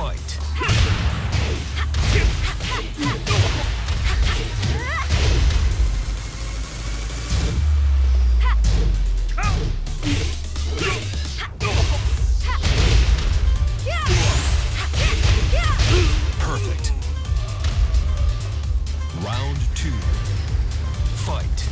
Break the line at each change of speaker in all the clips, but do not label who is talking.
Fight. Perfect. Round two. Fight.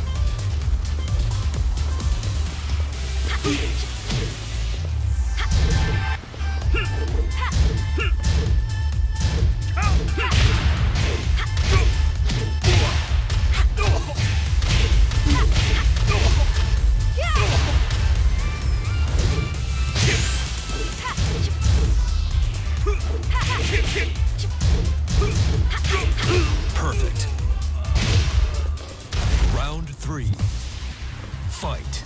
Three. Fight.